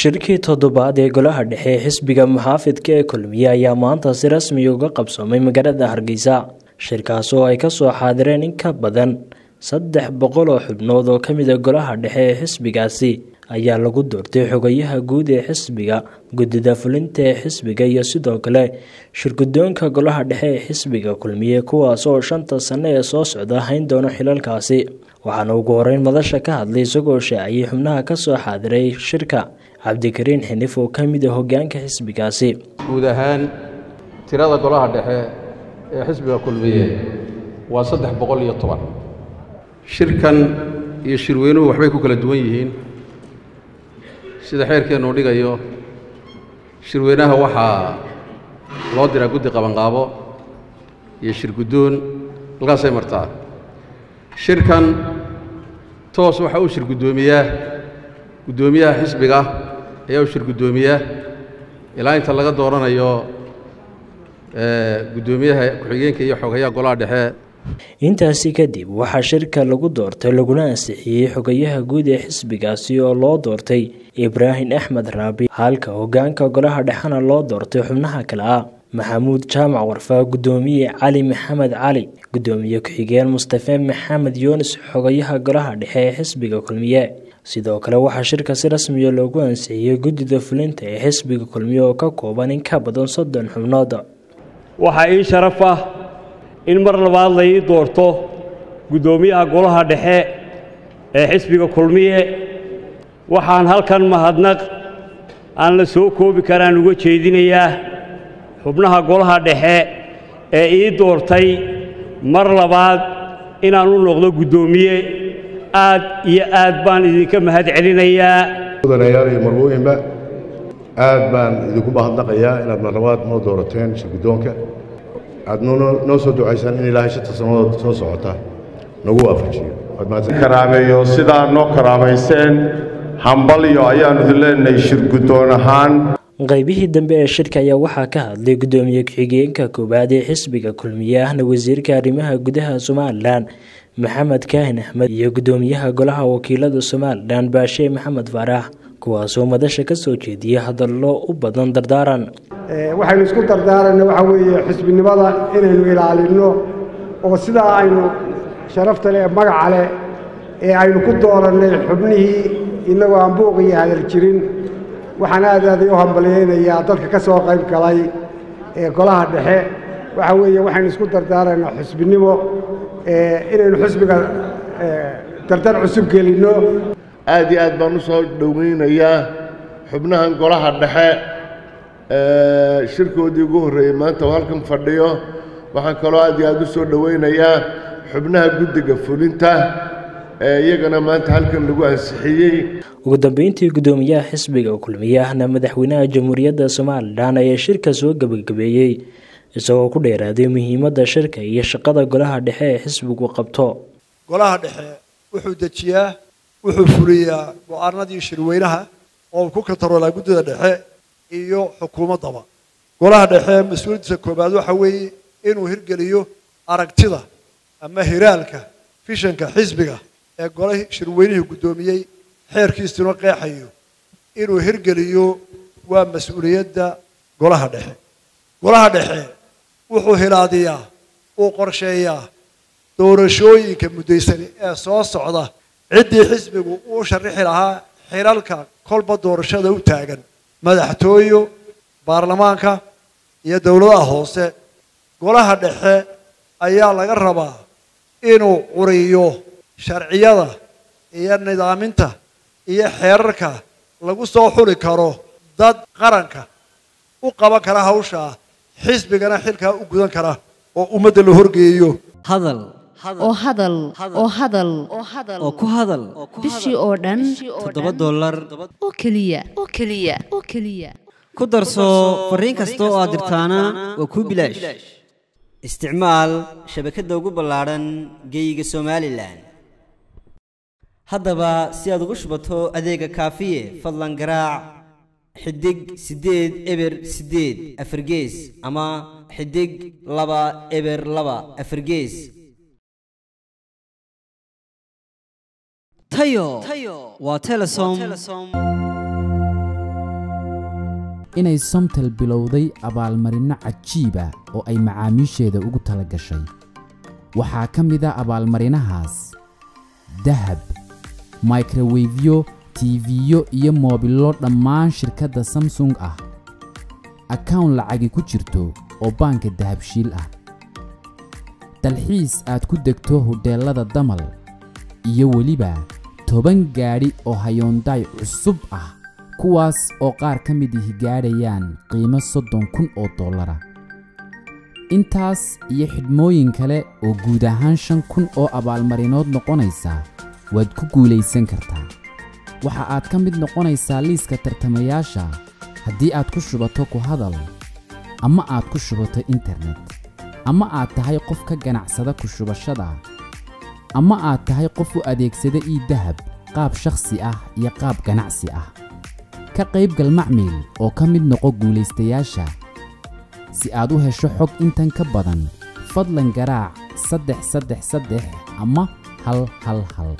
shirkii toddobaad ee golaha dhexe ee xisbiga muxaafidka ee kulmiye ayaa maanta si rasmi uga qabsoomay magaalada hargeysa shirkaas oo ay ka soo xaadireen in ka badan saddex boqol oo xubnood oo ka mida golaha dhexe ee xisbigaasi ayaa lagu doortay xogayaha guud ee xisbiga guddida fulinta ee xisbiga iyo sidoo kale shirgudoonka golaha dhexe ee xisbiga kulmiye kuwaas oo shanta sano ee soo socda hayn doono xilalkaasi. Waxaana ugu horeyn madasha ka hadlay isagoo shaaciyay xubnaha ka soo xaadiray shirka cabdikariin xinif oo ka mid a hogaanka xisbigaasi. Guud ahaan tirada golaha dhexe ee xisbiga kulmiye waa saddex boqol iyo toban. Shirkan iyo shirweynuhu waxbay ku kala duwan yihiin sida xeerkeennu dhigayo shirweynaha waxaa loo diraa guddi qabanqaabo iyo shir guddoon halkaasay martaa. Shirkan toos waxaa u shir guddoomiyaa guddoomiyaha xisbiga ayaa u shir guddoomiya ilaa inta laga dooranayo guddoomiyaha ku-xigeenka iyo xogayaha golaha dhexe intaasi kadib waxaa shirka lagu doortay laguna ansixiyey xogayaha guud ee xisbigaasi oo loo doortay ibraahim axmed raabi halka hogaanka golaha dhexena loo doortay xubnaha kale ah. Maxamuud jaamac warfaa guddoomiye cali maxamed cali guddoomiye ku-xigeen mustafe maxamed yuunis xogayaha golaha dhexe ee xisbiga kulmiye. Sidoo kale waxaa shirka si rasmiya loogu ansixiyey guddida fulinta ee xisbiga kulmiye oo ka kooban in ka badan soddon xubnood. Waxaa ii sharaf ah in mar labaad la doorto guddoomiyaha golaha dhexe ee xisbiga kulmiye waxaan halkan mahadnaq aan la soo koobi karaan uga jeedinayaa xubnaha golaha dhexe ee ii doortay mar labaad inaan u noqdo guddoomiye aad iyo aad baan idinka mahad celinayaa. Mudanayaal marwooyinba aad baan idinku mahadnaqayaa inaad marlabaad noo doorateen shirguddoonka aad noo soo ducaysaan in ilaahay shanta sannadood soo socota nagu waafajiyo karaameeyo sidaa noo karaamayseen hambalyo ayaannu idin leenahay shirguddoon ahaan qaybihii dambe ee shirka ayaa waxaa ka. Hadlay guddoomiye ku-xigeenka koowaad ee xisbiga kulmiye ahna wasiirka arrimaha gudaha somalilan maxamed kaahin axmed iyo guddoomiyaha golaha wakiilada somalilan baashe maxamed faarax kuwaasoo madasha ka soo jeediyey hadallo u badan dardaaran waxaynu isku dardaarayna waxaa weeye xisbinimada inaynu ilaalinno oo sidaa aynu sharafta leh magaca leh ee aynu ku doorannay xubnihii innagoo aan buuq iyo hadal jirin waxaan aad aaday u hambalyaynayaa dadka ka soo qayb galay ee golaha dhexe. Waxaa weeye waxaynu isku dardaaraynaa xisbinimo inaynu xisbiga dardar cusub gelinno. Aad iyo aad baan u soo dhowaynayaa xubnahan golaha dhexe shirkoodii ugu horreeyey maanta oo halkan fadhiyo waxaan kaloo aad iyo aad u soo dhowaynayaa xubnaha guddiga fulinta ee iyagana maanta halkan lagu ansixiyey. Ugu dambeyntii guddoomiyaha xisbiga kulmiye ahna madaxweynaha jamhuuriyadda somalilan ayaa shirka soo gebagabeeyey isagoo ku dheeraaday muhiimadda shirka iyo shaqada golaha dhexe ee xisbigu qabto. Golaha dhexe wuxuu dejiyaa wuxuu fuliyaa go'aanadii shirweynaha oo uu ku katarolaa guddida dhexe iyo xukuumaddaba. Golaha dhexe mas'uuliyaddiisa koobaad waxa weeye inuu hirgeliyo aragtida ama hiraalka fishanka xisbiga ee gola shirweynihii guddoomiyey xeerkiisuna qeexayo. Inuu hirgeliyo waa mas'uuliyadda golaha dhexe. Golaha dhexe wuxuu hilaadiyaa uu qorsheeyaa doorashooyinka muddaysani ee soo socda. Ciddii xisbigu uu sharixi lahaa xilalka kolba doorashada u taagan madaxtooyo baarlamaanka iyo dowladaha hoose. Golaha dhexe ayaa laga rabaa inuu curiyo sharciyada iyo nidaaminta iyo xeerarka lagu soo xuli karo dad qaranka u qaban kara hawshaa xisbigana xilkaa u gudan kara oo ummadda la horgeeyo. Hadal oo hadal oo hadal. Oo ku hadal. Bishii oo dhan. Toddoba dollar. Oo keliya oo keliya oo keliya. Ku darso fariin kasta oo aad dirtaana waa kuu bilaash. isticmaal shabakadda ugu ballaadhan geeyiga somalilan. Haddaba si aad ugu shubato adeega kaafiye fadlan garaac xidig siddeed eber siddeed afargees ama xidig laba eber laba afargees tayo waa telesom inay somtel bilowday abaalmarinno cajiiba oo ay macaamiisheeda ugu tala gashay. Waxaa ka mid a abaalmarinahaas dahab microwefyo tiifiyo iyo moobillo dhammaan shirkadda samsung ah. Akawn lacagi ku jirto oo baanka dahabshiil ah. Dalxiis aad ku degto hudheellada damal. Iyo weliba toban gaadhi oo hayoondaay cusub ah kuwaas oo qaar ka mid ihi gaadhayaan qiimo soddon kun oo dollara. Intaas iyo xidhmooyin kale oo guud ahaan shan kun oo abaalmarinood noqonaysa waad ku guulaysan kartaa. Waxa aad ka mid noqonaysaa liiska tartamayaasha haddii aad ku shubato ku hadal ama aad ku shubato internet ama aad tahay qof ka ganacsada ku shubashada ama aad tahay qof u adeegsada ii dahab qaab shakhsi ah iyo qaab ganacsi ah. Ka qaybgal macmiil oo ka mid noqo guulaystayaasha. Si aad u hesho xog intan ka badan fadlan garaac saddex saddex saddex ama hal hal hal